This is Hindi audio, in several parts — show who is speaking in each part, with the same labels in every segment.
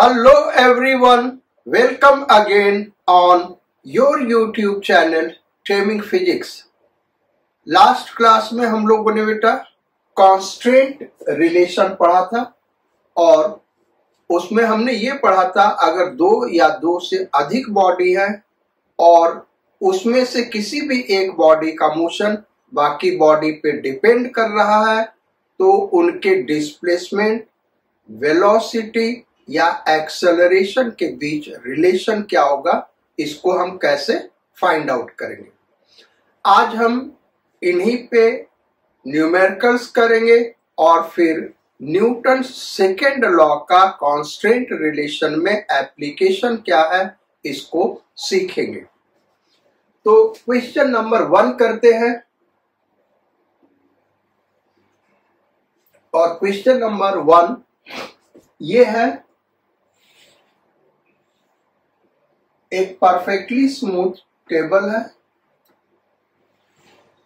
Speaker 1: Hello everyone, welcome again on your YouTube channel Training Physics. Last class में हम लोगों ने बेटा कॉन्स्टेंट रिलेशन पढ़ा था और उसमें हमने ये पढ़ा था अगर दो या दो से अधिक बॉडी है और उसमें से किसी भी एक बॉडी का मोशन बाकी बॉडी पे डिपेंड कर रहा है तो उनके डिस्प्लेसमेंट वेलोसिटी या एक्सेलरेशन के बीच रिलेशन क्या होगा, इसको हम कैसे फाइंड आउट करेंगे। आज हम इन्हीं पे न्यूमेरिकल्स करेंगे और फिर न्यूटन सेकेंड लॉ का कांस्टेंट रिलेशन में एप्लीकेशन क्या है, इसको सीखेंगे। तो क्वेश्चन नंबर वन करते हैं। और क्वेश्चन नंबर वन ये है एक परफेक्टली स्मूथ टेबल है।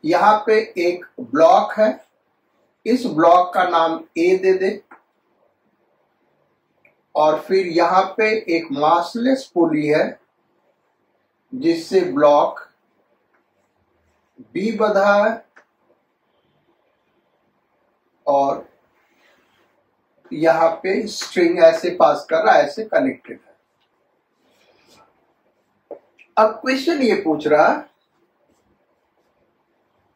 Speaker 1: यहाँ पे एक ब्लॉक है। इस ब्लॉक का नाम ए दे दे। और फिर यहाँ पे एक मासलेस पुली है, जिससे ब्लॉक बी बधा है। और यहाँ पे स्ट्रिंग ऐसे पास कर रहा है, ऐसे कनेक्टेड है। अब क्वेश्चन ये पूछ रहा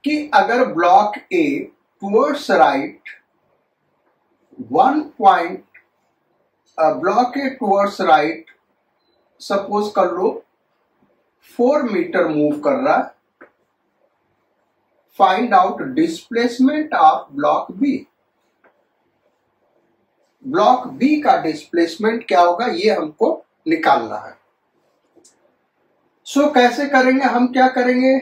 Speaker 1: कि अगर block A towards right one point block A towards right suppose कर लो फोर मीटर मूव कर रहा find out displacement of block B block B का डिस्प्लेसमेंट क्या होगा? ये हमको निकालना है। सो so, कैसे करेंगे? हम क्या करेंगे?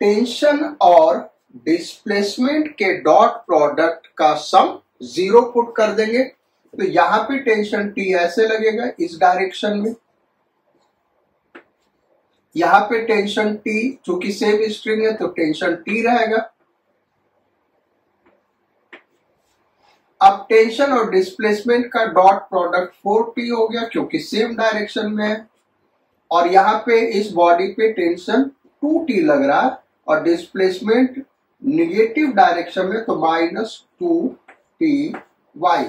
Speaker 1: टेंशन और डिस्प्लेसमेंट के डॉट प्रोडक्ट का सम ज़ीरो पुट कर देंगे। तो यहाँ पे टेंशन टी ऐसे लगेगा इस डायरेक्शन में। यहाँ पे टेंशन टी चूँकि सेम स्ट्रिंग है तो टेंशन टी रहेगा। अब टेंशन और डिस्प्लेसमेंट का डॉट प्रोडक्ट फोर टी हो गया क्योंकि सेम डायरेक्शन में है। और यहाँ पे इस बॉडी पे टेंशन टू टी लग रहा है और डिस्प्लेसमेंट निगेटिव डायरेक्शन में तो minus two T Y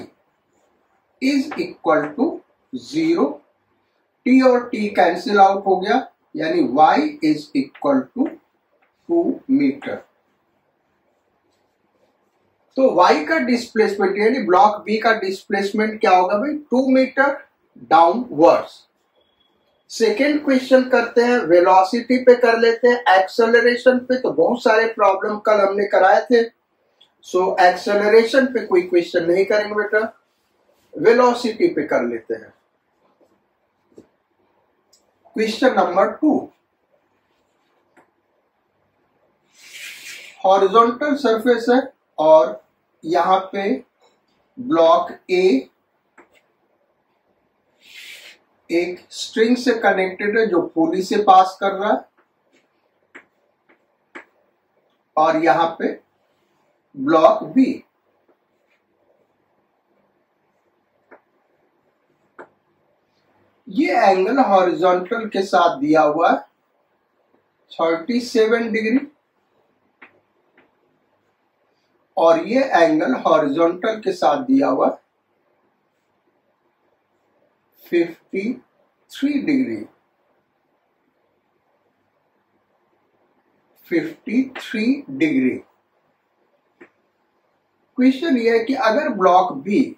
Speaker 1: is equal to zero T और टी कैंसिल आउट हो गया, यानी y is equal to two metre तो y का डिस्प्लेसमेंट यानी ब्लॉक b का डिस्प्लेसमेंट क्या होगा भाई? Two metre downwards second question करते हैं वेलोसिटी पे कर लेते हैं एक्सेलरेशन पे तो बहुत सारे प्रॉब्लम कल हमने कराए थे। सो so, एक्सेलरेशन पे कोई क्वेश्चन नहीं करेंगे बेटा। वेलोसिटी पे कर लेते हैं। Question number two horizontal surface है और यहाँ पे ब्लॉक ए एक स्ट्रिंग से कनेक्टेड है जो पुली से पास कर रहा है। और यहाँ पे ब्लॉक बी। ये एंगल हॉरिजॉन्टल के साथ दिया हुआ है। Thirty seven degree. और ये एंगल हॉरिजॉन्टल के साथ दिया हुआ है। Fifty three degree. Fifty three degree. Question यह है कि अगर ब्लॉक बी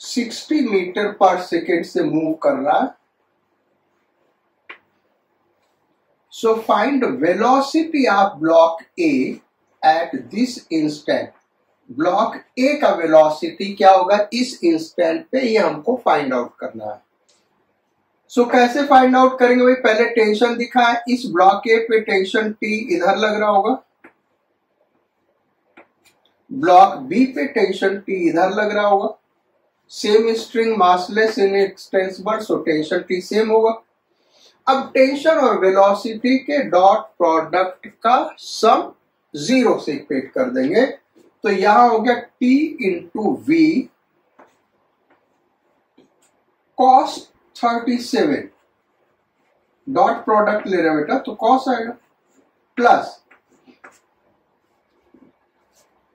Speaker 1: 60 मीटर पर सेकेंड से मूव कर रहा so find velocity of block A at this instant block A का वेलोसिटी क्या होगा? इस इंस्टेंट पे ये हमको फाइंड आउट करना है। सो so, कैसे फाइंड आउट करेंगे भाई? पहले टेंशन दिखा है इस ब्लॉक ए पे टेंशन टी इधर लग रहा होगा। ब्लॉक बी पे टेंशन टी इधर लग रहा होगा। Same string massless inextensible so tension T same होगा। अब टेंशन और वेलोसिटी के डॉट प्रोडक्ट का सम ज़ीरो से इक्वेट कर देंगे। तो यहाँ हो गया T into V cos thirty seven dot product ले रहे बेटा तो कॉस आएगा। प्लस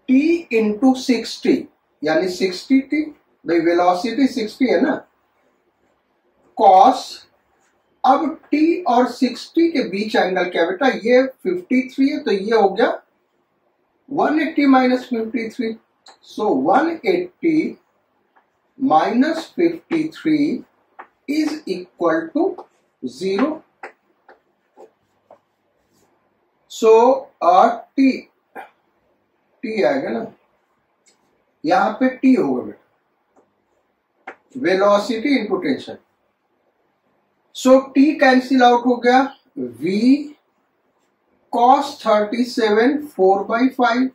Speaker 1: टी इंटू सिक्सटी यानी सिक्सटी टी भाई वेलोसिटी सिक्सटी है ना? कॉस अब t और 60 के बीच एंगल क्या बेटा? ये 53 है तो ये हो गया 180 minus fifty so 180 minus 53 is equal to zero so T T आएगा ना? यहाँ पे टी होगा बेटा। Velocity into tension so T cancel out हो गया v cos thirty seven four by five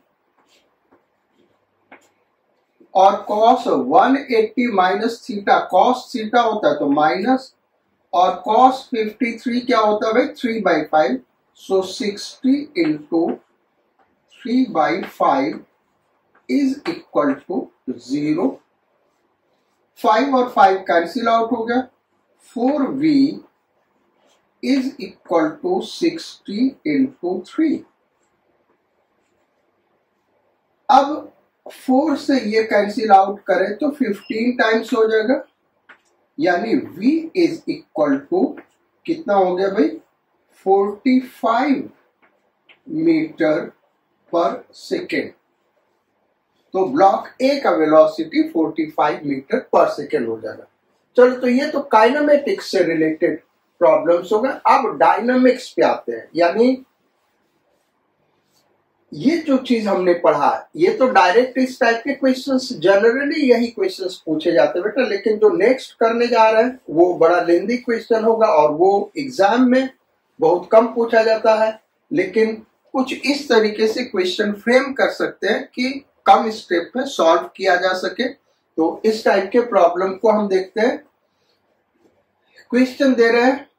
Speaker 1: और cos one eighty minus theta cos theta होता है तो माइनस और कॉस फिफ्टी थ्री क्या होता है भाई? Three by five so sixty into three by five is equal to zero five और फाइव कैंसिल आउट हो गया. 4v is equal to 60 into 3 अब 4 से ये कैंसिल आउट करें तो 15 टाइम्स हो जाएगा। यानी v इज़ इक्वल टू कितना हो गया भाई? 45 मीटर पर सेकेंड तो ब्लॉक ए का वेलोसिटी 45 मीटर पर सेकेंड हो जाएगा। चलो तो ये तो काइनामेटिक्स से रिलेटेड प्रॉब्लम्स हो गए अब डायनामिक्स पे आते हैं। यानी ये जो चीज़ हमने पढ़ा, ये तो डायरेक्ट इस टाइप के क्वेश्चंस जनरली यही क्वेश्चंस पूछे जाते हैं बेटा। लेकिन जो नेक्स्ट करने जा रहे हैं, वो बड़ा लेंदी क्वेश्चन होगा और वो एग्ज़ाम में बहुत कम पूछा जाता है। लेकिन कुछ इस तरीके से क्वेश्चन फ्रेम कर सकते हैं कि कम स्टेप में सॉल्व किया जा सके। तो इस टाइप के प्रॉब्लम को हम देखते हैं। क्वेश्चन दे रहे हैं।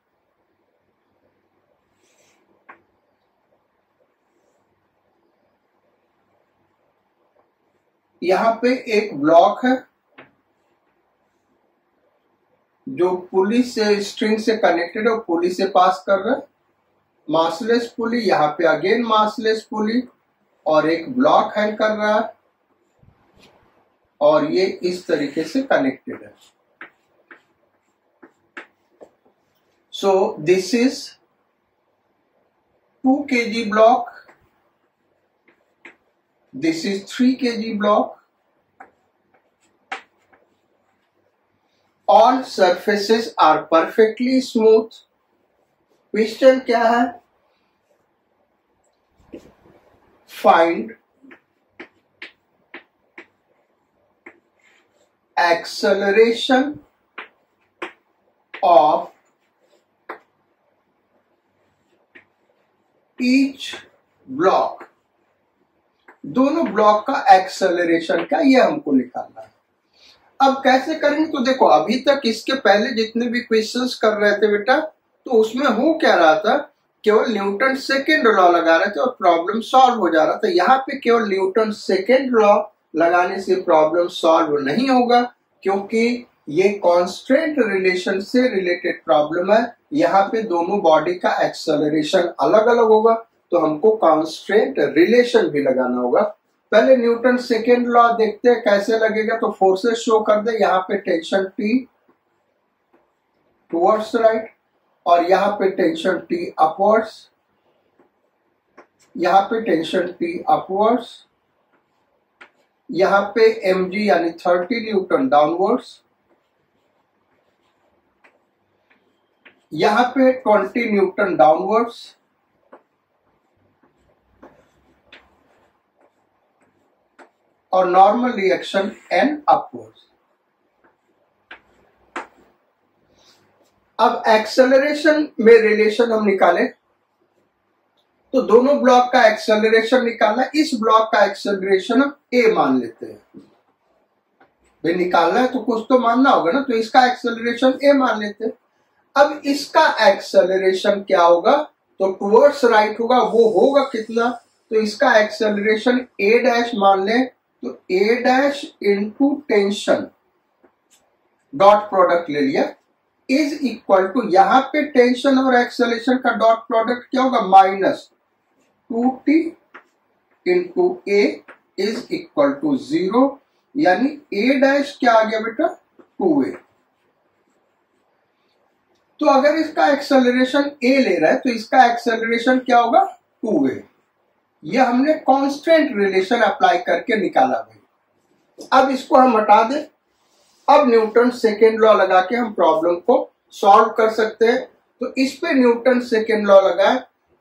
Speaker 1: यहाँ पे एक ब्लॉक है, जो पुली से, स्ट्रिंग से कनेक्टेड है पुली से पास कर रहा है। मासलेस पुली, यहाँ पे अगेन मासलेस पुली, और एक ब्लॉक हैंग कर रहा है, और ये इस तरीके से कनेक्टेड है। Is two K G block this is three K G block all surfaces are perfectly smooth question क्या है? Find acceleration of each block दोनों ब्लॉक का एक्सेलरेशन का ये हमको निकालना है। अब कैसे करेंगे? तो देखो, अभी तक इसके पहले जितने भी क्वेश्चंस कर रहे थे बेटा तो उसमें हो क्या रहा था? केवल न्यूटन सेकेंड लॉ लगा रहे थे और प्रॉब्लम सॉल्व हो जा रहा था। यहाँ पे केवल न्यूटन सेकेंड लॉ लगाने से प्रॉब्लम सॉल्व नहीं होगा, क्योंकि ये कॉन्स्टेंट रिलेशन से रिलेटेड प्रॉब्लम है। यहाँ पे दोनों बॉडी का एक्सेलरेशन अलग अलग होगा तो हमको कॉन्स्टेंट रिलेशन भी लगाना होगा। पहले न्यूटन सेकेंड लॉ देखते हैं, कैसे लगेगा तो फोर्सेस शो कर दे। यहाँ पे टेंशन टी टूवर्ड्स राइट और यहाँ पे टेंशन टी अपवर्ड्स यहाँ पे टेंशन टी अपवर्ड्स यहाँ पे एम जी यानी थर्टी न्यूटन डाउनवर्ड्स यहाँ पे ट्वेंटी न्यूटन डाउनवर्ड्स। और नॉर्मल रिएक्शन एन अपवर्ड्स अब एक्सेलरेशन में रिलेशन हम निकालें। तो दोनों ब्लॉक का एक्सेलरेशन निकालना, इस ब्लॉक का एक्सेलरेशन हम ए मान लेते हैं। भाई निकालना है तो कुछ तो मानना होगा ना तो इसका एक्सेलरेशन ए मान लेते हैं। अब इसका एक्सेलरेशन क्या होगा? तो टुवर्ड्स राइट right होगा, वो होगा कितना? तो इसका एक्सेलरेशन ए डैश मान ले तो A dash into tension dot product ले लिया। इज़ इक्वल टू यहाँ पे टेंशन और एक्सेलरेशन का डॉट प्रोडक्ट क्या होगा? Minus two T into A is equal to zero यानी ए डैश क्या आ गया बेटा? टू ए तो अगर इसका एक्सेलरेशन ए ले रहा है तो इसका एक्सेलरेशन क्या होगा? टू ए ये हमने कांस्टेंट रिलेशन अप्लाई करके निकाला भाई। अब इसको हम हटा दें। अब न्यूटन सेकेंड लॉ लगा के हम प्रॉब्लम को सॉल्व कर सकते हैं। तो इस पे न्यूटन सेकेंड लॉ लगाए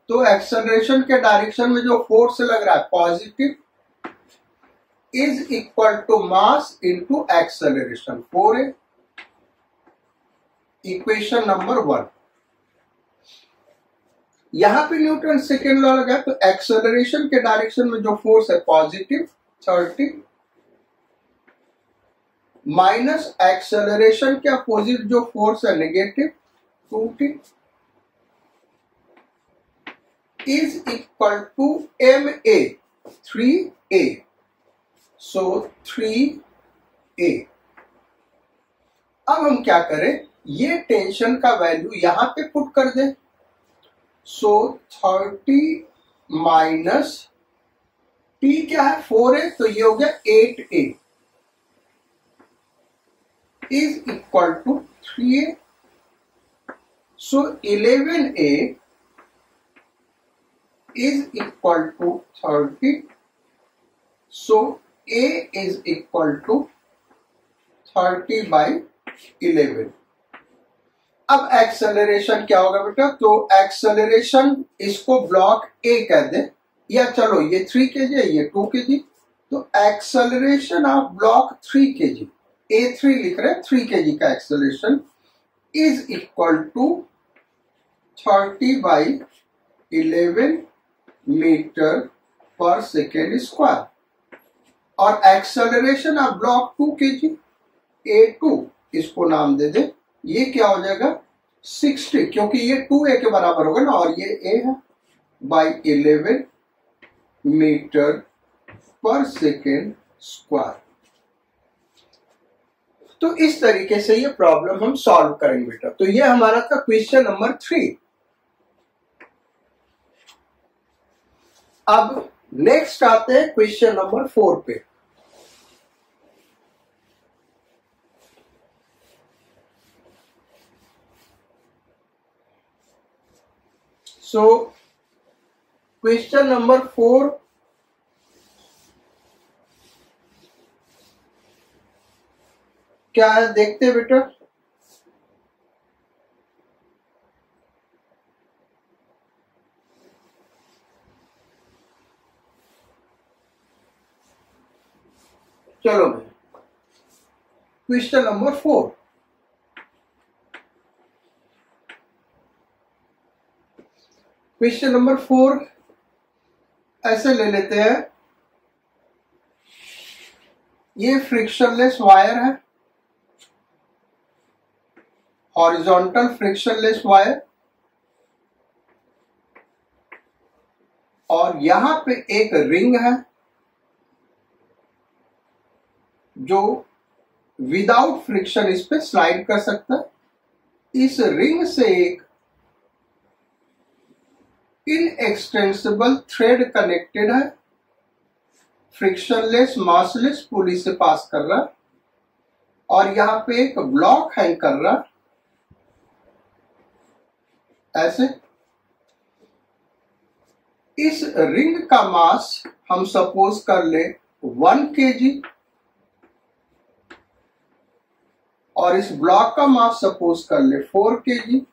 Speaker 1: तो एक्सेलरेशन के डायरेक्शन में जो फोर्स लग रहा है positive is equal to mass into acceleration four A equation number one. यहाँ पे न्यूटन सेकेंड लॉ लगा तो एक्सेलरेशन के डायरेक्शन में जो फोर्स है पॉजिटिव थर्टी माइनस एक्सेलरेशन के अपोजिट जो फोर्स है negative two T is equal to M A three A so three A अब हम क्या करें? ये टेंशन का वैल्यू यहाँ पे पुट कर दे सो थर्टी माइनस टी क्या है फोर ए तो ये हो गया eight A is equal to three A so eleven A is equal to 30. So, a is equal to 30 by 11. अब एक्सेलरेशन क्या होगा बेटा? तो एक्सेलरेशन इसको ब्लॉक ए कह दे, या चलो ये थ्री के जी ये टू के जी तो एक्सेलरेशन ऑफ़ ब्लॉक थ्री के जी ए थ्री लिख रहे थ्री के जी का acceleration is equal to thirty by eleven metre per second square और acceleration of block two K G A to इसको नाम दे दे ये क्या हो जाएगा? सिक्सटी, क्योंकि ये टू ए के बराबर होगा ना, और ये ए है by eleven metre per second square तो इस तरीके से ये प्रॉब्लम हम सॉल्व करेंगे बेटा। तो ये हमारा था क्वेश्चन नंबर थ्री अब नेक्स्ट आते हैं क्वेश्चन नंबर फोर पे। सो क्वेश्चन नंबर फोर क्या है? देखते बेटा। चलो भाई। Question number four question number four ऐसे ले लेते हैं। ये फ्रिक्शनलेस वायर है। हॉरिजॉन्टल फ्रिक्शनलेस वायर और यहाँ पे एक रिंग है, जो विदाउट फ्रिक्शन इस पे स्लाइड कर सकता है। इस रिंग से एक इनएक्सटेंसिबल थ्रेड कनेक्टेड है। फ्रिक्शनलेस मासलेस पुली से पास कर रहा। और यहाँ पे एक ब्लॉक हैंग कर रहा। ऐसे। इस रिंग का मास हम सपोज़ कर ले वन के और इस ब्लॉक का मास सपोज़ कर ले फोर के जी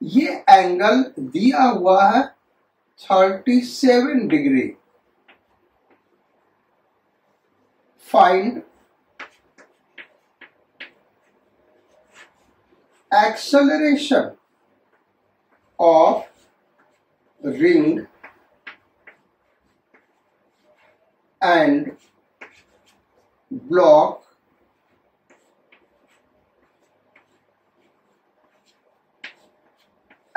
Speaker 1: ये एंगल दिया हुआ है 37 degree find acceleration of ring and block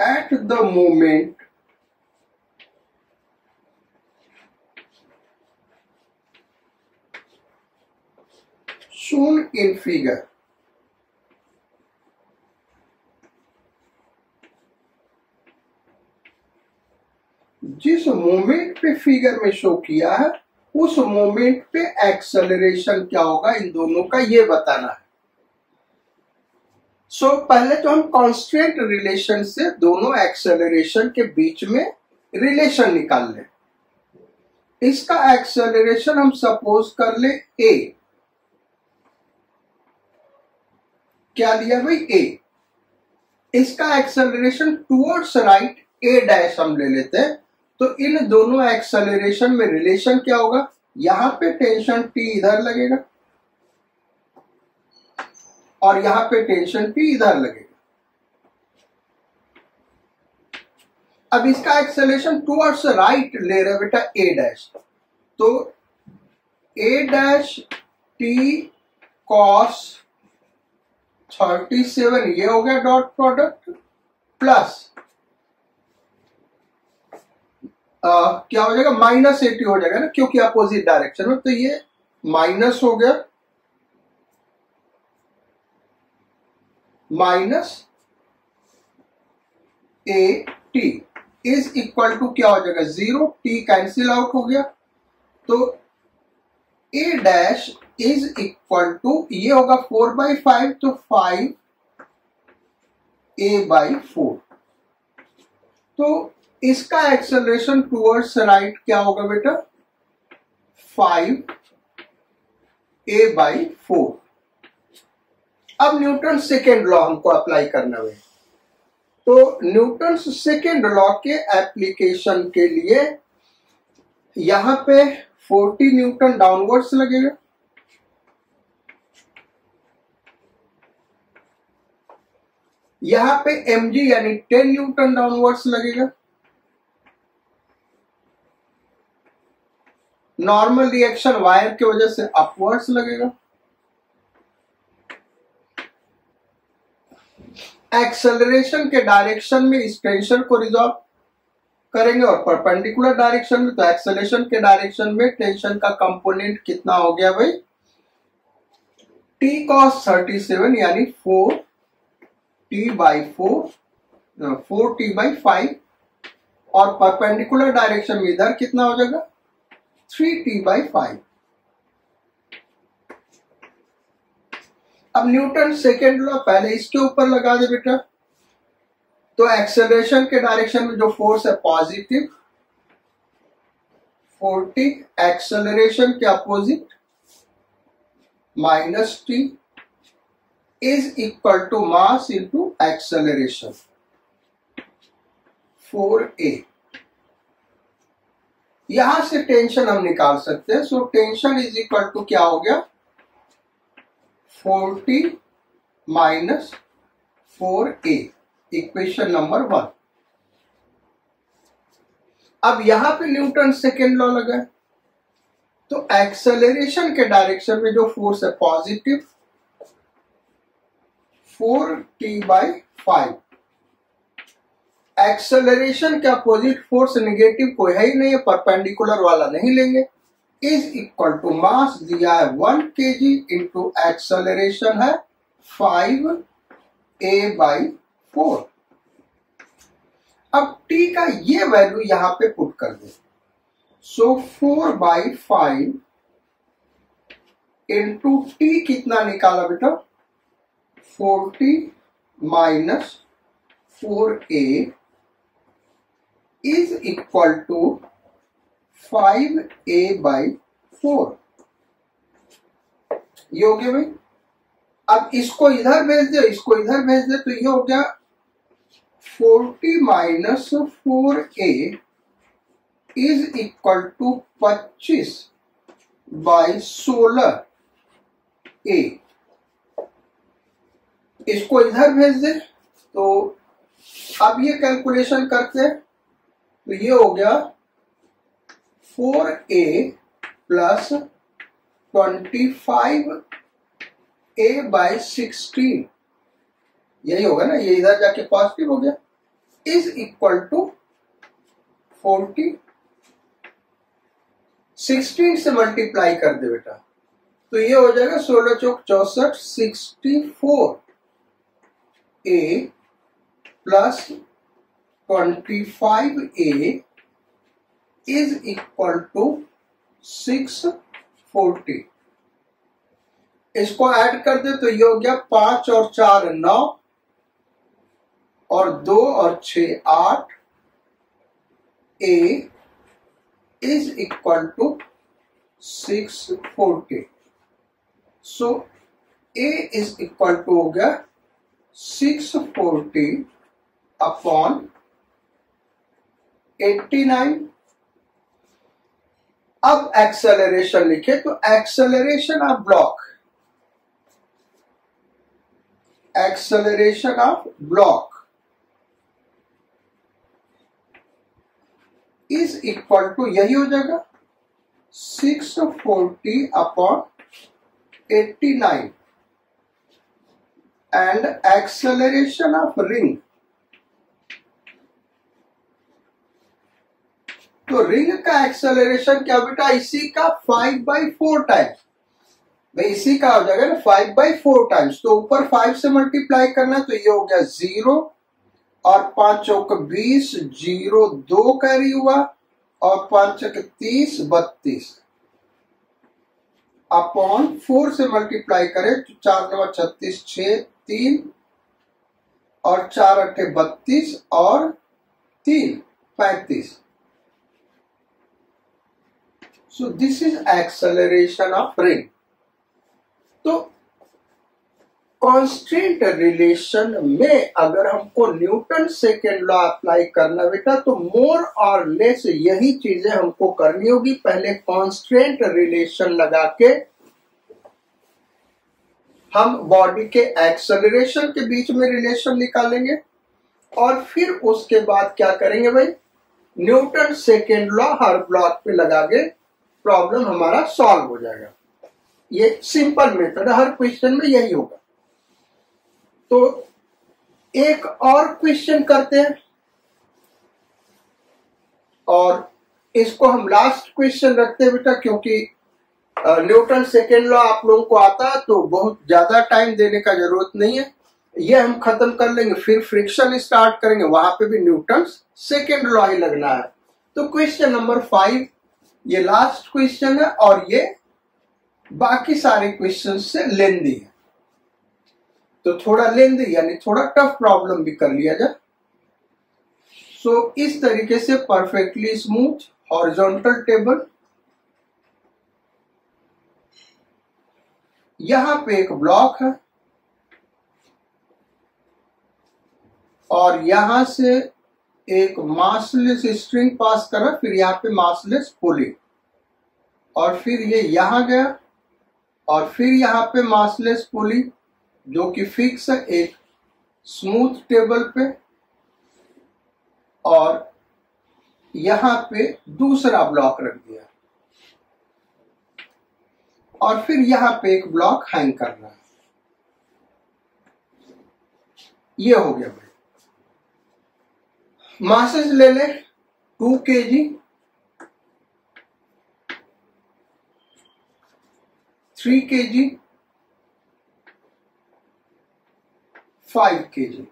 Speaker 1: at the moment shown in figure. जिस मोमेंट पे फिगर में शो किया है, उस मोमेंट पे एक्सेलरेशन क्या होगा इन दोनों का ये बताना है। सो so, पहले तो हम कांस्टेंट रिलेशन से दोनों एक्सेलरेशन के बीच में रिलेशन निकाल लें। इसका एक्सेलरेशन हम सपोज़ कर ले ए क्या लिया भाई? ए इसका acceleration towards right A dash हम ले लेते हैं। तो इन दोनों एक्सेलरेशन में रिलेशन क्या होगा? यहाँ पे टेंशन टी इधर लगेगा। और यहाँ पे टेंशन टी इधर लगेगा। अब इसका एक्सेलेशन टूवर्ड्स राइट ले रहे बेटा ए डैश तो A dash T cos thirty seven ये हो गया डॉट प्रोडक्ट प्लस क्या हो जाएगा? माइनस एटी हो जाएगा ना, क्योंकि अपोजिट डायरेक्शन में तो ये माइनस हो गया। Minus A T is equal to क्या हो जाएगा? ज़ीरो, टी कैंसिल आउट हो गया। तो a dash is equal to, ये होगा फोर बाई फाइव तो फाइव ए बाई फोर। तो इसका एक्सेलरेशन टूवर्ड्स राइट क्या होगा बेटा? Five a by four. अब न्यूटन सेकेंड लॉ हमको अप्लाई करना है। तो न्यूटन सेकेंड लॉ के एप्लीकेशन के लिए यहाँ पे 40 न्यूटन डाउनवर्ड्स लगेगा। यहाँ पे mg यानी 10 न्यूटन डाउनवर्ड्स लगेगा। नॉर्मल रिएक्शन वायर की वजह से अपवर्ड्स लगेगा। एक्सेलरेशन के डायरेक्शन में इस टेंशन को रिजॉल्व करेंगे और परपेंडिकुलर डायरेक्शन में तो एक्सेलेशन के डायरेक्शन में टेंशन का कंपोनेंट कितना हो गया भाई? टी कॉस थर्टी सेवन यानी four T by four four T by five और परपेंडिकुलर डायरेक्शन में इधर कितना हो जाएगा? थ्री टी बाई फाइव अब न्यूटन सेकेंड लॉ पहले इसके ऊपर लगा दे बेटा। तो एक्सेलरेशन के डायरेक्शन में जो फोर्स है पॉजिटिव फोर्टी एक्सेलरेशन के opposite minus T is equal to mass into acceleration four a यहाँ से टेंशन हम निकाल सकते हैं। So tension is equal to क्या हो गया? Forty minus four a equation number one अब यहाँ पे न्यूटन सेकेंड लॉ लगा तो एक्सेलरेशन के डायरेक्शन में जो फोर्स है positive four T by five acceleration के अपोजिट फोर्स नेगेटिव कोई है ही नहीं है परपेंडिकुलर वाला नहीं लेंगे। इज़ इक्वल टू मास दिया है one K G into acceleration है फाइव ए बाई फोर अब टी का ये वैल्यू यहाँ पे पुट कर दे। So four by five into T कितना निकाला बेटा? Forty minus four a is equal to five a by four ये हो गया भाई। अब इसको इधर भेज दे, इसको इधर भेज दे तो ये हो गया forty minus four a is equal to पच्चीस बाई सोलह ए इसको इधर भेज दे तो अब ये कैलकुलेशन करते हैं तो ये हो गया four a plus twenty five a by sixteen. यही होगा ना, ये इधर जाके पॉजिटिव हो गया। Is equal to forty. Sixteen से मल्टीप्लाई कर दे बेटा। तो ये हो जाएगा सोलह चौक चौसठ, sixty four. A plus twenty five a is equal to six forty इसको ऐड कर दे तो ये हो गया पाँच और चार नौ और दो और छ आठ. A is equal to six forty so a is equal to हो गया six forty upon eighty nine अब एक्सेलरेशन लिखे तो acceleration of block acceleration of block is equal to यही हो जाएगा six forty upon eighty nine and acceleration of तो रिंग का एक्सेलरेशन क्या बेटा? इसी का फाइव बाई फोर टाइम्स भाई इसी का हो जाएगा ना फाइव बाई फोर टाइम्स तो ऊपर फाइव से मल्टीप्लाई करना तो ये हो गया ज़ीरो और पाँच चौक बीस ज़ीरो दो कैरी हुआ और पाँच चौक तीस, बत्तीस। अपॉन फोर से मल्टीप्लाई करें तो चार नंबर छत्तीस छ तीन और चार अट्ठे बत्तीस और तीन, पैंतीस। So this is acceleration of ring तो कांस्टेंट रिलेशन में अगर हमको न्यूटन सेकेंड लॉ अप्लाई करना बेटा तो मोर और लेस यही चीज़ें हमको करनी होगी। पहले कांस्टेंट रिलेशन लगा के हम बॉडी के एक्सेलरेशन के बीच में रिलेशन निकालेंगे। और फिर उसके बाद क्या करेंगे भाई? न्यूटन सेकेंड लॉ हर ब्लॉक पे लगा के प्रॉब्लम हमारा सॉल्व हो जाएगा। ये सिंपल मेथड हर क्वेश्चन में यही होगा। तो एक और क्वेश्चन करते हैं। और इसको हम लास्ट क्वेश्चन रखते हैं बेटा, क्योंकि न्यूटन सेकेंड लॉ आप लोगों को आता है तो बहुत ज़्यादा टाइम देने का ज़रूरत नहीं है। ये हम खत्म कर लेंगे, फिर फ्रिक्शन स्टार्ट करेंगे। वहाँ पे भी न्यूटन सेकेंड लॉ ही लगना है। तो क्वेश्चन नंबर फाइव ये लास्ट क्वेश्चन है और ये बाकी सारे क्वेश्चन से लेंदी है। तो थोड़ा लेंदी यानी थोड़ा टफ प्रॉब्लम भी कर लिया जाए। सो so, इस तरीके से परफेक्टली स्मूथ हॉरिजॉन्टल टेबल यहाँ पे एक ब्लॉक है। और यहाँ से एक मासलेस स्ट्रिंग पास करा, फिर यहाँ पे मासलेस पुली और फिर ये यहाँ गया, और फिर यहाँ पे मासलेस पुली जो कि फिक्स है एक स्मूथ टेबल पे, और यहाँ पे दूसरा ब्लॉक रख दिया। और फिर यहाँ पे एक ब्लॉक हैंग कर रहा है। ये हो गया भाई। मासेस ले ले, टू के जी थ्री के जी फाइव के जी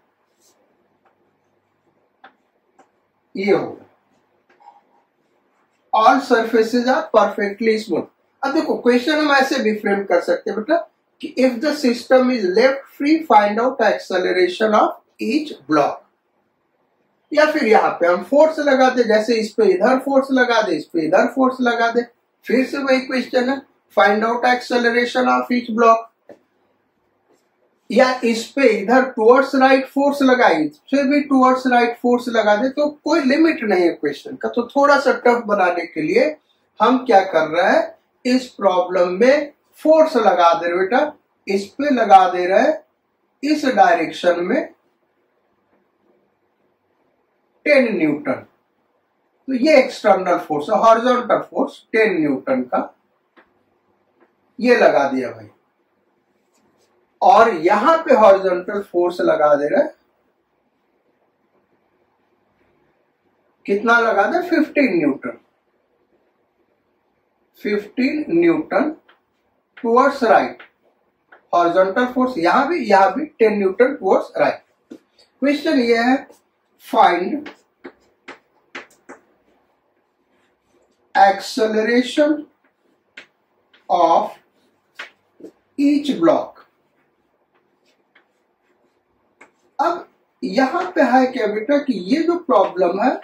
Speaker 1: ये होगा all surfaces are perfectly smooth अब देखो क्वेश्चन हम ऐसे भी फ्रेम कर सकते हैं बेटा कि if the system is left free find out acceleration of each block या फिर यहाँ पे हम फोर्स लगा दे, जैसे इस पे इधर फोर्स लगा दे, इस पे इधर फोर्स लगा दे, फिर से वही क्वेश्चन है find out acceleration of each block या इस पे इधर टुवर्ड्स राइट फोर्स लगाई फिर भी टुवर्ड्स राइट फोर्स लगा दे तो कोई लिमिट नहीं है क्वेश्चन का तो थोड़ा सा टफ बनाने के लिए हम क्या कर रहे हैं, इस प्रॉब्लम में फोर्स लगा दे बेटा, इस पे लगा दे रहे इस डायरेक्शन में टेन न्यूटन। तो ये एक्सटर्नल फोर्स है हॉरिजॉन्टल फोर्स टेन न्यूटन का। ये लगा दिया भाई। और यहाँ पे हॉरिजॉन्टल फोर्स लगा दे रहे। कितना लगा दे? 15 Newton. 15 Newton towards right horizontal force यहाँ भी यहाँ भी ten Newton towards right question ये है find acceleration of each block अब यहाँ पे है क्या बेटा कि ये जो प्रॉब्लम है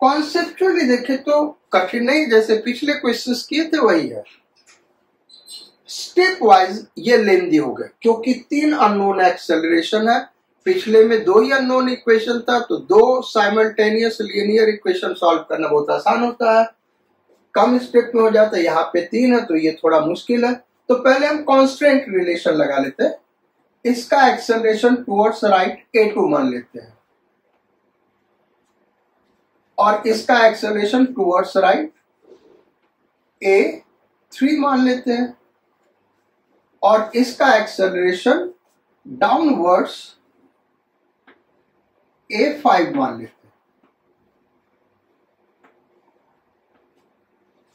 Speaker 1: कॉन्सेप्चुअली देखे तो कठिनाई जैसे पिछले क्वेश्चंस किए थे वही है। स्टेप वाइज ये लेंदी हो गए, क्योंकि तीन अननोन एक्सेलरेशन है। पिछले में दो ही अननोन इक्वेशन था तो दो साइमल्टेनियस लीनियर इक्वेशन सॉल्व करना बहुत आसान होता है। कम स्टेप में हो जाता है, यहाँ पे तीन है तो ये थोड़ा मुश्किल है। तो पहले हम कॉन्स्टेंट रिलेशन लगा लेते हैं। इसका acceleration towards right a two मान लेते हैं। और इसका acceleration towards right a three मान लेते हैं। और इसका एक्सेलरेशन डाउनवर्ड्स ए फाइव मान लेते हैं।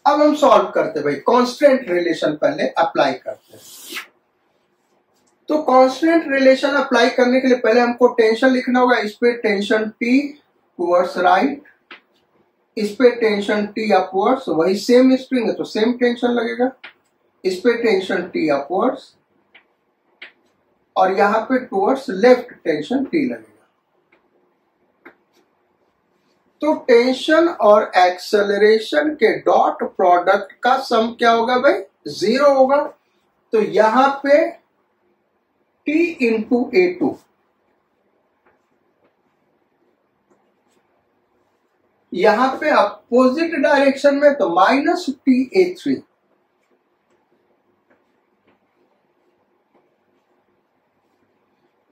Speaker 1: अब हम सॉल्व करते भाई कांस्टेंट रिलेशन पहले अप्लाई करते हैं। तो कांस्टेंट रिलेशन अप्लाई करने के लिए पहले हमको टेंशन लिखना होगा, इस पे टेंशन टी टूवर्ड्स राइट इस पे टेंशन टी अपवर्ड्स वही सेम स्प्रिंग है तो सेम टेंशन लगेगा। इस पे टेंशन टी अपवर्ड्स और यहाँ पे टूवर्ड्स लेफ़्ट टेंशन टी लगेगा। तो टेंशन और एक्सेलरेशन के डॉट प्रोडक्ट का सम क्या होगा भाई? ज़ीरो होगा। तो यहाँ पे टी इंटू ए टू यहाँ पे अपोजिट डायरेक्शन में तो माइनस टी ए थ्री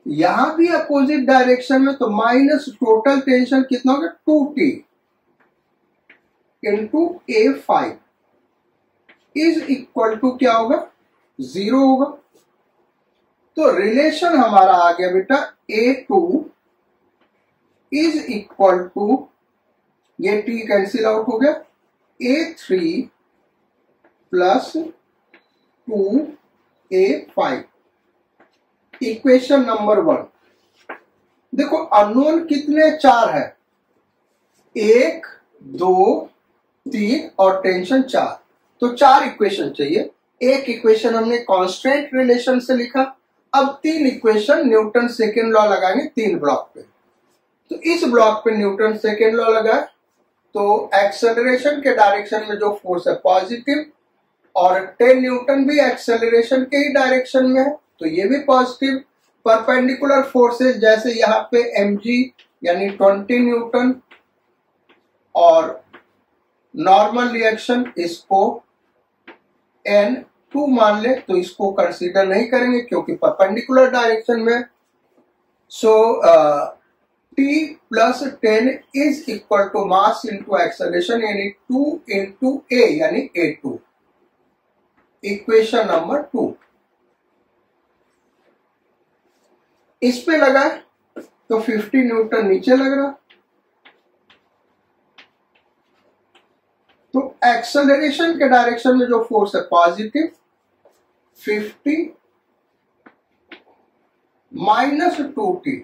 Speaker 1: यहाँ भी अपोजिट डायरेक्शन में तो माइनस टोटल टेंशन कितना होगा? Two T into a five is equal to क्या होगा? ज़ीरो होगा। तो रिलेशन हमारा आ गया बेटा a two is equal to ये टी कैंसिल आउट हो गया। A three plus two a five equation number one देखो अनोन कितने चार है? एक, दो, तीन और टेंशन चार। तो चार इक्वेशन चाहिए। एक इक्वेशन हमने कांस्टेंट रिलेशन से लिखा। अब तीन इक्वेशन न्यूटन सेकेंड लॉ लगाएँगे तीन ब्लॉक पे। तो इस ब्लॉक पे न्यूटन सेकेंड लॉ लगाए। तो एक्सेलरेशन के डायरेक्शन में जो फोर्स है पॉजिटिव और टेन न्यूटन भी एक्सेलरेशन के ही डायरेक्शन में है। तो ये भी पॉजिटिव परपेंडिकुलर फोर्सेस जैसे यहाँ पे एम यानी 20 न्यूटन और नॉर्मल रिएक्शन इसको एन टू मान ले तो इसको कंसीडर नहीं करेंगे क्योंकि परपेंडिकुलर डायरेक्शन में so T plus ten is equal to mass into acceleration यानी टू इंटू ए यानी a two equation number two इस पे लगा तो 50 न्यूटन नीचे लग रहा। तो एक्सेलरेशन के डायरेक्शन में जो फोर्स है positive 50 minus two T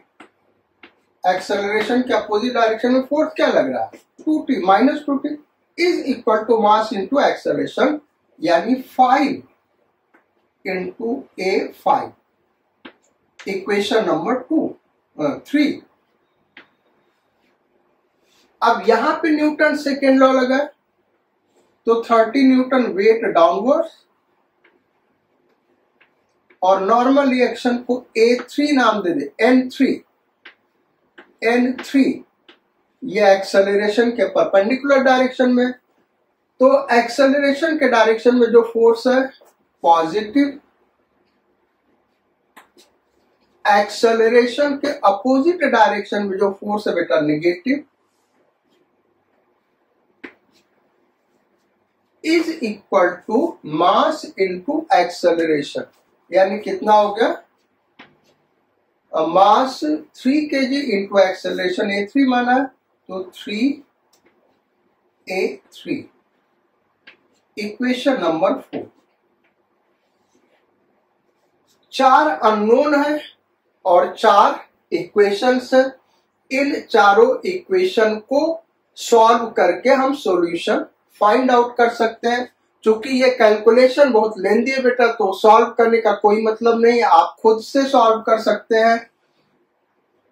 Speaker 1: acceleration के अपोजिट डायरेक्शन में फोर्स क्या लग रहा है? Two T minus two T is equal to mass into acceleration यानी five into a five equation number two three अब यहाँ पे न्यूटन सेकेंड लॉ लगा तो 30 न्यूटन वेट डाउनवर्ड और नॉर्मल रिएक्शन को ए थ्री नाम दे दे N3 N3 ये एक्सेलरेशन के परपेंडिकुलर डायरेक्शन में। तो एक्सेलरेशन के डायरेक्शन में जो फोर्स है पॉजिटिव एक्सेलरेशन के अपोजिट डायरेक्शन में जो फोर्स है बेटा negative is equal to mass into acceleration यानी कितना हो गया? Mass three K G into acceleration a three माना तो three a three equation number four चार अननोन है और चार इक्वेशंस इन चारों इक्वेशन को सॉल्व करके हम सॉल्यूशन फाइंड आउट कर सकते हैं। क्योंकि ये कैलकुलेशन बहुत लेंदी है बेटा तो सॉल्व करने का कोई मतलब नहीं आप खुद से सॉल्व कर सकते हैं।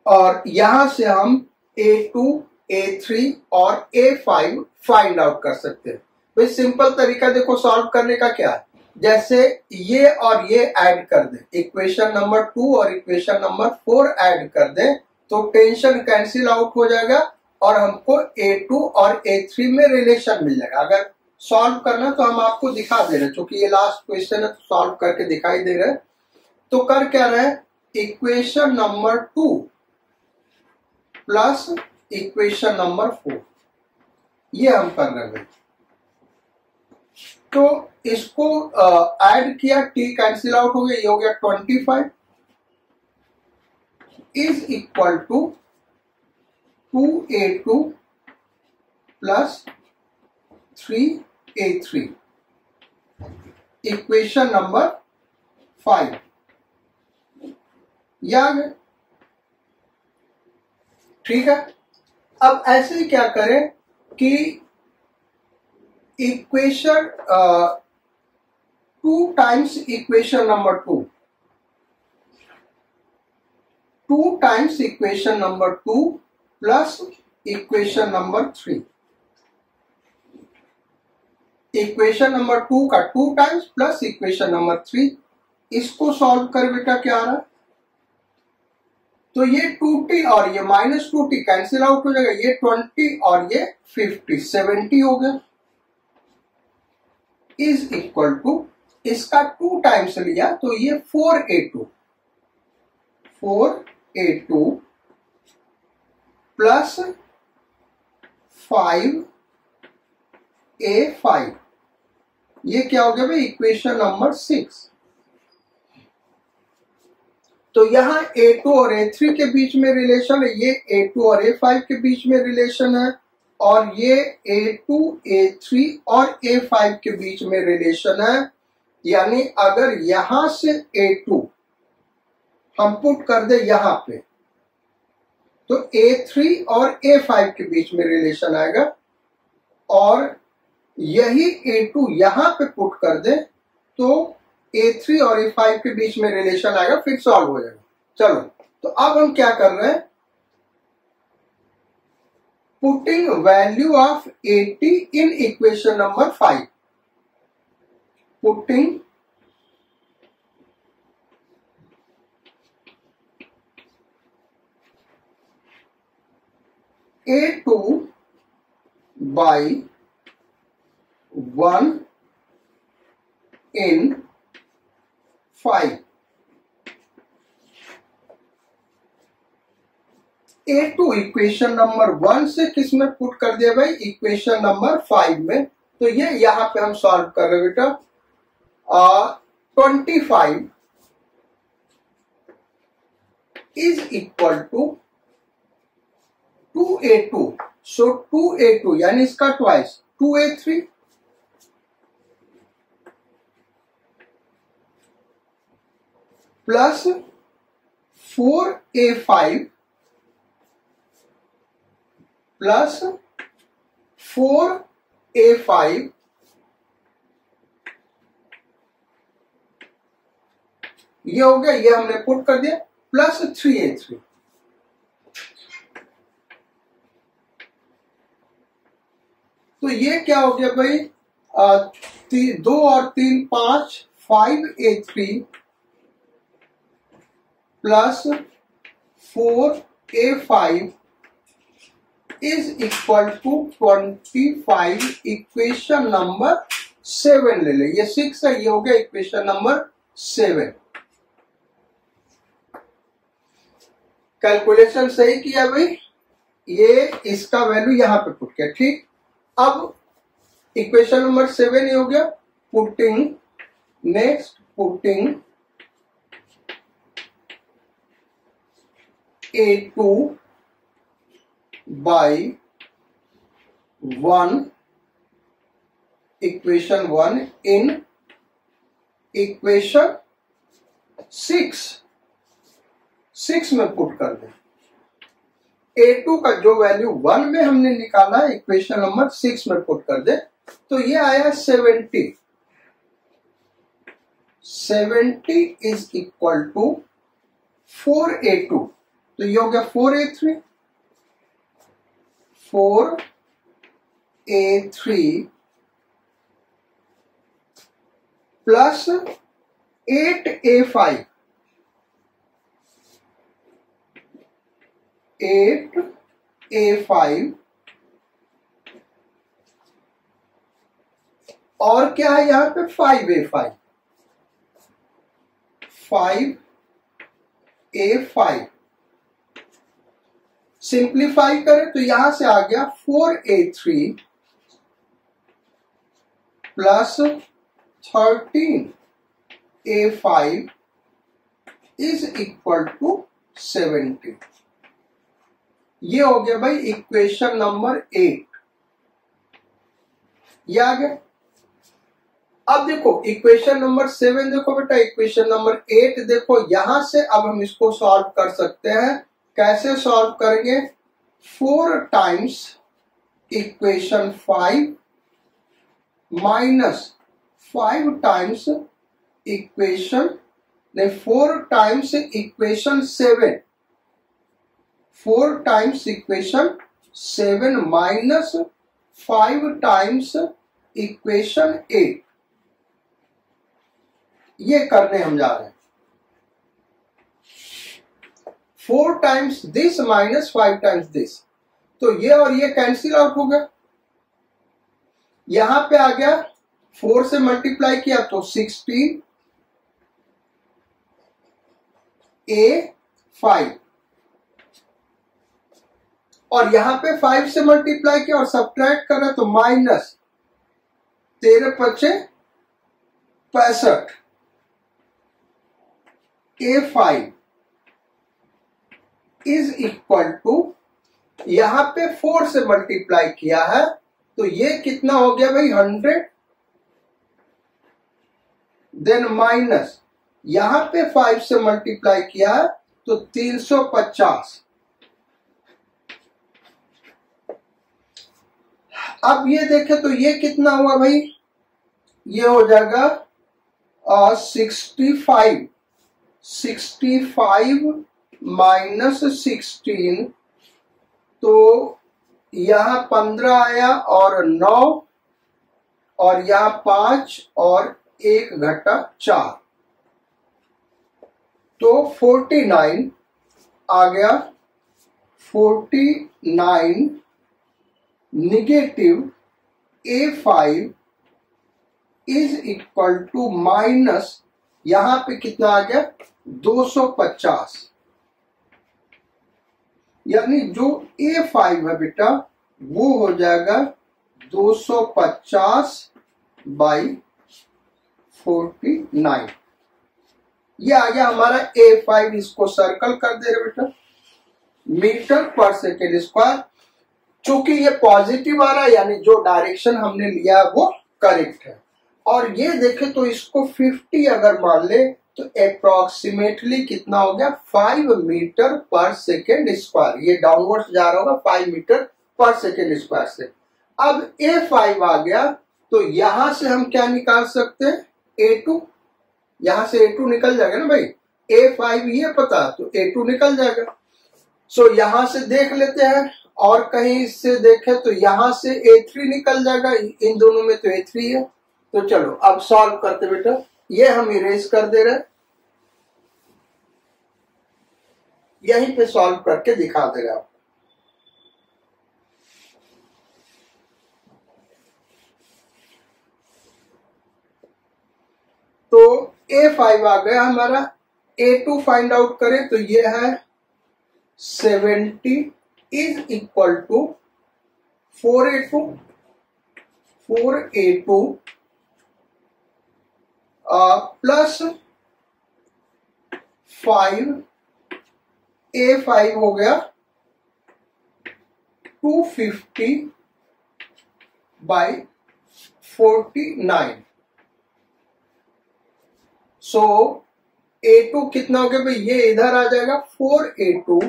Speaker 1: और यहाँ से हम ए टू ए थ्री और ए फाइव फाइंड आउट कर सकते हैं। भाई सिंपल तरीका देखो सॉल्व करने का क्या है? जैसे ये और ये ऐड कर दे। इक्वेशन नंबर टू और इक्वेशन नंबर फोर ऐड कर दे तो टेंशन कैंसिल आउट हो जाएगा और हमको ए टू और ए थ्री में रिलेशन मिल जाएगा। अगर सॉल्व करना तो हम आपको दिखा दे रहे हैं क्योंकि ये लास्ट क्वेश्चन है तो सॉल्व करके दिखाई दे रहे हैं। तो कर क्या रहे equation number two plus equation number four. ये हम कर रहे हैं। तो इसको ऐड किया टी कैंसिल आउट हो गया, ये हो गया twenty five is equal to two a two plus three a three equation number five है? ठीक है? अब ऐसे क्या करें कि equation two times equation number two two times equation number two plus equation number three equation number two का two times plus equation number three इसको सॉल्व कर बेटा क्या आ रहा है? तो ये टू टी और ये minus two T cancel out हो जाएगा, ये ट्वेंटी और ये फिफ्टी सेवेंटी हो गया। इज़ इक्वल टू इसका टू टाइम्स लिया तो ये four a two four a two plus five a five ये क्या हो गया भाई? इक्वेशन नंबर सिक्स तो यहाँ ए टू और ए थ्री के बीच में रिलेशन है, ये ए टू और ए फाइव के बीच में रिलेशन है। और ये ए टू ए थ्री और ए फाइव के बीच में रिलेशन है। यानी अगर यहाँ से ए टू हम पुट कर दे यहाँ पे तो ए थ्री और ए फाइव के बीच में रिलेशन आएगा। और यही ए टू यहाँ पे पुट कर दे तो ए थ्री और ए फाइव के बीच में रिलेशन आएगा, फिर सॉल्व हो जाएगा। चलो तो अब हम क्या कर रहे हैं? putting value of 80 in equation number 5. Putting A2 by 1 in 5. A two equation number one से किसमें पुट कर दिया भाई? इक्वेशन नंबर फाइव में। तो ये यहाँ पे हम सॉल्व कर रहे बेटा। Twenty five is equal to two a two so two a two यानी इसका twice two a three plus four a five plus four a five ये हो गया ये हमने पुट कर दिया प्लस थ्री ए थ्री तो ये क्या हो गया भाई? आ, दो और तीन पाँच five a three plus four a five is equal to twenty five equation number seven ले ले। ये सिक्स है ये हो गया इक्वेशन नंबर सेवन कैलकुलेशन सही किया भाई? ये इसका वैल्यू यहाँ पे पुट किया, ठीक? अब इक्वेशन नंबर सेवन ये हो गया। Putting next putting a two by one equation one in equation six six में पुट कर दें। ए टू का जो वैल्यू वन में हमने निकाला इक्वेशन नंबर सिक्स में पुट कर दे तो ये आया seventy seventy is equal to four a two तो ये हो गया four a three four a three plus eight a five eight a five और क्या है यहाँ पे? Five a five five a five simplify करें तो यहाँ से आ गया four a three plus thirteen. A five is equal to seventy ये हो गया भाई इक्वेशन नंबर एट। ये आ गया। अब देखो, इक्वेशन नंबर सेवन देखो बेटा, इक्वेशन नंबर एट देखो, यहाँ से अब हम इसको सॉल्व कर सकते हैं। कैसे सॉल्व करेंगे? Four times equation five minus five times equation नहीं four times equation seven four times equation seven minus five times equation eight ये करने हम जा रहे हैं। Four times this minus five times this. तो ये और ये कैंसिल आउट हो गया। यहाँ पे आ गया, फोर से मल्टीप्लाई किया तो सिक्सटीन ए फाइव। और यहाँ पे फाइव से मल्टीप्लाई किया और सब्ट्रैक्ट करा तो माइनस तेरह पचे पैंसठ। A five. Is equal to यहाँ पे फोर से मल्टीप्लाई किया है तो ये कितना हो गया भाई हंड्रेड देन माइनस यहाँ पे फाइव से मल्टीप्लाई किया है तो तीन सौ पचास. अब ये देखे तो ये कितना हुआ भाई? ये हो जाएगा sixty five sixty five minus sixteen तो यहाँ पंद्रह आया और नौ, और यहाँ पाँच और एक घटा चार। तो फोर्टी नाइन आ गया। Forty nine negative, a five is equal to minus, यहाँ पे कितना आ गया? 250 यानी जो ए फाइव है बेटा, वो हो जाएगा 250 बाई फोर्टी नाइन ये आ गया हमारा ए फाइव इसको सर्कल कर दे रहे बेटा। मीटर पर सेकेंड स्क्वायर चूँकि ये पॉजिटिव आ रहा है, यानी जो डायरेक्शन हमने लिया वो करेक्ट है। और ये देखे तो इसको 50 अगर मान ले तो अप्रोक्सीमेटली कितना हो गया? Five metre per second square ये डाउनवर्ड जा रहा होगा five metre per second square से। अब ए फाइव आ गया तो यहाँ से हम क्या निकाल सकते हैं? ए टू यहाँ से ए टू निकल जाएगा ना भाई? A5 ये पता तो ए टू निकल जाएगा। सो so, यहाँ से देख लेते हैं और कहीं से देखें तो यहाँ से ए थ्री निकल जाएगा। इन दोनों में तो ए थ्री है। तो चलो अब सॉल्व करते बेटा। ये हम इरेज कर दे रहे यहीं पे सॉल्व करके दिखा दे रहे आप तो ए फाइव आ गया हमारा। ए टू फाइंड आउट करें तो ये है seventy is equal to four a two four a two plus five a five हो गया two fifty by forty nine so a two कितना हो गया भाई? ये इधर आ जाएगा four a two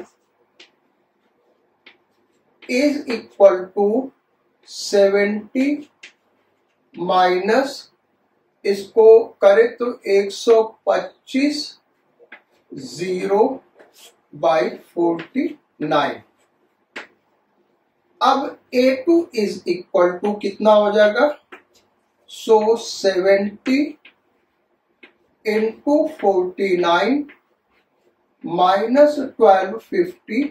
Speaker 1: is equal to seventy minus इसको करे तो 125 ज़ीरो बाई फोर्टी नाइन। अब A2 इज़ इक्वल टू कितना हो जाएगा? So seventy into forty nine minus twelve fifty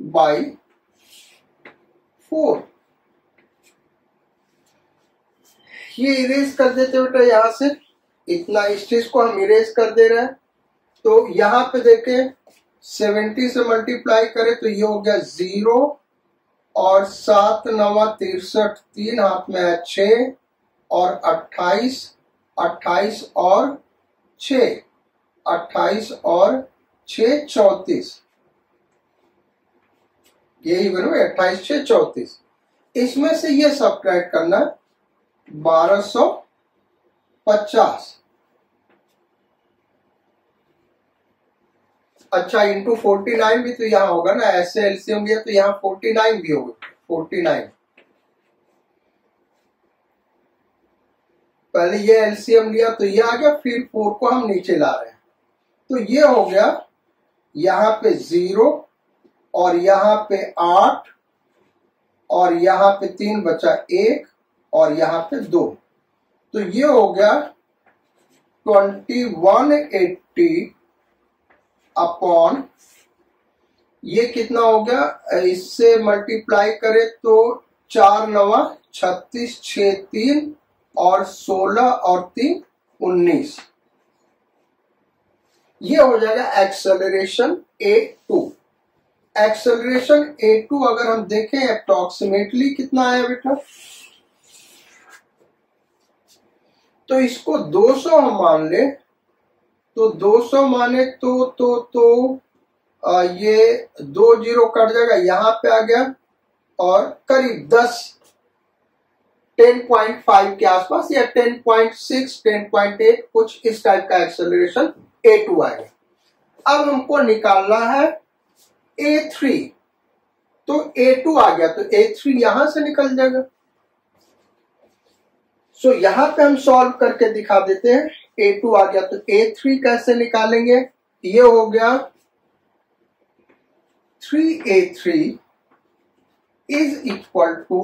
Speaker 1: by four ये इरेज कर देते बेटा यहाँ से। इतना स्टेज को हम इरेज कर दे रहे हैं। तो यहाँ पे देखें सेवेंटी से मल्टीप्लाई करें तो ये हो गया ज़ीरो और सात नवा तिरसठ, तीन हाथ में है छ और अट्ठाईस अट्ठाईस और छ अट्ठाईस और छ चौतीस। यही बनो, अट्ठाईस छ चौतीस। इसमें से ये सब करना बारह सौ पचास। अच्छा इंटू फोर्टी नाइन भी तो यहाँ होगा ना, ऐसे एलसीएम लिया तो यहाँ फोर्टी नाइन भी होगा फोर्टी नाइन पहले ये एलसीएम लिया तो ये आ गया, फिर फोर को हम नीचे ला रहे हैं। तो ये हो गया, यहाँ पे ज़ीरो और यहाँ पे आठ और यहाँ पे तीन बचा एक और यहाँ पे दो। तो ये हो गया ट्वेंटी वन एट्टी अपॉन, ये कितना हो गया? इससे मल्टीप्लाई करें तो चार नवा छत्तीस छ तीन और सोलह और तीन उन्नीस। ये हो जाएगा acceleration a two acceleration a two अगर हम देखें अप्रोक्सीमेटली कितना आया बेटा? तो इसको 200 हम मान ले तो 200 माने तो तो तो आ, ये दो ज़ीरो कट जाएगा यहाँ पे आ गया और करीब 10 10.5 के आसपास या 10.6 10.8 कुछ इस टाइप का एक्सेलरेशन ए टू आएगा अब हमको निकालना है ए थ्री तो ए टू आ गया तो ए थ्री यहाँ से निकल जाएगा। सो so, यहाँ पे हम सॉल्व करके दिखा देते हैं। ए टू आ गया तो ए थ्री कैसे निकालेंगे? ये हो गया three a three is equal to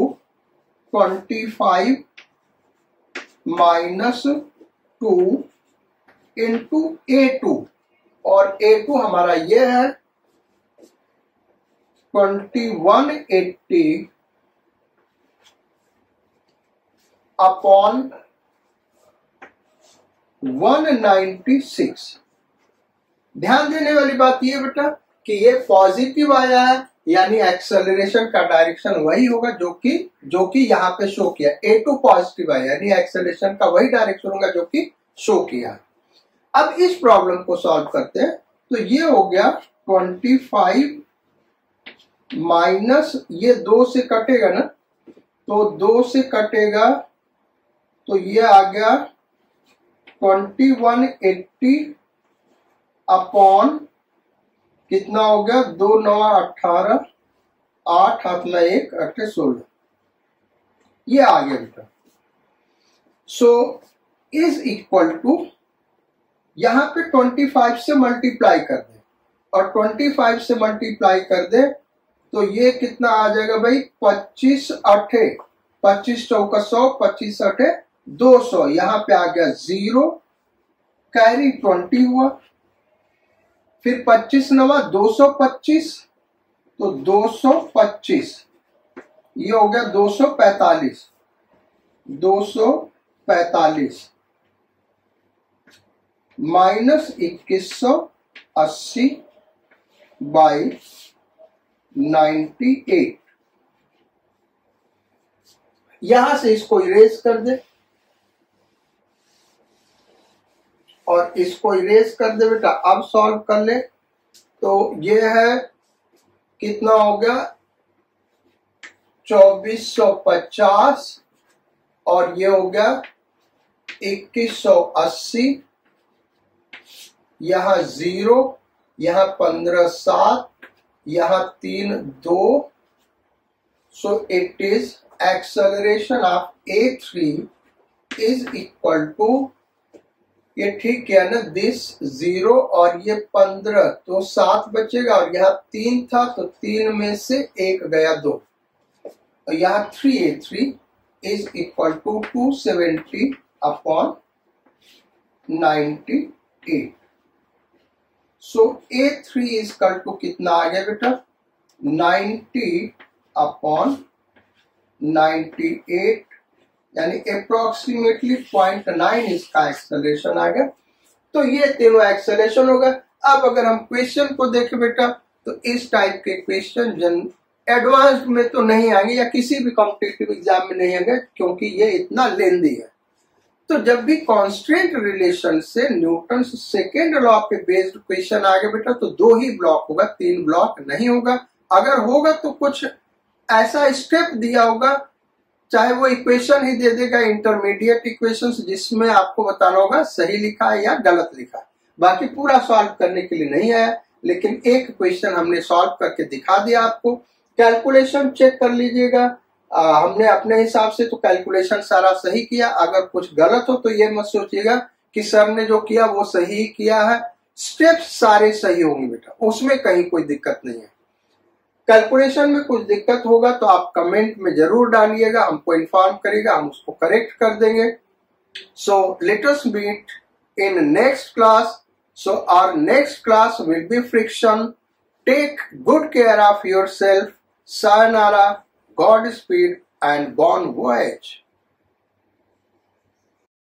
Speaker 1: twenty five minus two into a two और ए टू हमारा ये है ट्वेंटी वन एट्टी अपॉन 196 ध्यान देने वाली बात ये बेटा, कि ये पॉजिटिव आया है, यानी एक्सेलरेशन का डायरेक्शन वही होगा जो कि जो कि यहाँ पे शो किया। ए टू पॉजिटिव आया, यानी एक्सेलरेशन का वही डायरेक्शन होगा जो कि शो किया। अब इस प्रॉब्लम को सॉल्व करते हैं तो ये हो गया 25 माइनस ये दो से कटेगा ना? तो दो से कटेगा तो ये आ गया ट्वेंटी वन एट्टी अपॉन कितना हो गया? दो नौ अठारह, आठ हाथ में एक अट्ठे सोलह। ये आ गया बेटा। सो इज़ इक्वल टू यहाँ पे ट्वेंटी फाइव से मल्टीप्लाई कर दे। और ट्वेंटी फाइव से मल्टीप्लाई कर दे तो ये कितना आ जाएगा भाई? पच्चीस अठे पच्चीस चौका सौ, पच्चीस अठे दो सौ, यहाँ पे आ गया ज़ीरो कैरी ट्वेंटी हुआ, फिर पच्चीस नवा, दो सौ पच्चीस तो दो सौ पच्चीस, ये हो गया दो सौ पैतालीस, दो सौ पैतालीस, माइनस इक्कीस सौ अस्सी बाई नाइन्टी एट। यहाँ से इसको इरेज कर दे। और इसको इरेज कर दे बेटा। अब सॉल्व कर ले। तो ये है, कितना हो गया? चौबीस सौ पचास और ये हो गया 2180 यहाँ ज़ीरो यहाँ पंद्रह सात, यहाँ तीन दो। So it is acceleration of a three is equal to ये ठीक किया ना दिस ज़ीरो और ये पंद्रह तो सात बचेगा और यहाँ तीन था तो तीन में से एक गया दो। तो यहाँ three a three is equal to two seventy upon ninety eight so a three is equal to कितना आ गया बेटा? नाइन्टी अपॉन नाइन्टी एट यानी अप्रोक्सीमेटली पॉइंट नाइन इसका एक्सलेशन आ गया। तो ये तीनों एक्सलेशन होगा अब अगर हम क्वेश्चन को देखें बेटा तो इस टाइप के क्वेश्चन जन एडवांस में तो नहीं आएँगे या किसी भी कॉम्पिटेटिव एग्ज़ाम में नहीं आएँगे, क्योंकि ये इतना लेंदी है। तो जब भी कॉन्स्टेंट रिलेशन से न्यूटन सेकेंड लॉ पे बेस्ड क्वेश्चन आ गया बेटा तो दो ही ब्लॉक होगा, तीन ब्लॉक नहीं होगा। अगर होगा तो कुछ ऐसा स्टेप दिया होगा चाहे वो इक्वेशन ही दे देगा इंटरमीडिएट इक्वेशन जिसमें आपको बताना होगा सही लिखा है या गलत लिखा है। बाकी पूरा सॉल्व करने के लिए नहीं आया, लेकिन एक क्वेश्चन हमने सॉल्व करके दिखा दिया आपको। कैलकुलेशन चेक कर लीजिएगा। हमने अपने हिसाब से तो कैलकुलेशन सारा सही किया। अगर कुछ गलत हो तो ये मत सोचिएगा कि सर ने जो किया वो सही किया है। स्टेप्स सारे सही होंगे बेटा, उसमें कहीं कोई दिक्कत नहीं है। कैलकुलेशन में कुछ दिक्कत होगा तो आप कमेंट में ज़रूर डालिएगा, हमको इन्फॉर्म करेगा हम उसको करेक्ट कर देंगे। So let's meet in next class so our next class will be friction take good care of yourself sayonara godspeed and bon voyage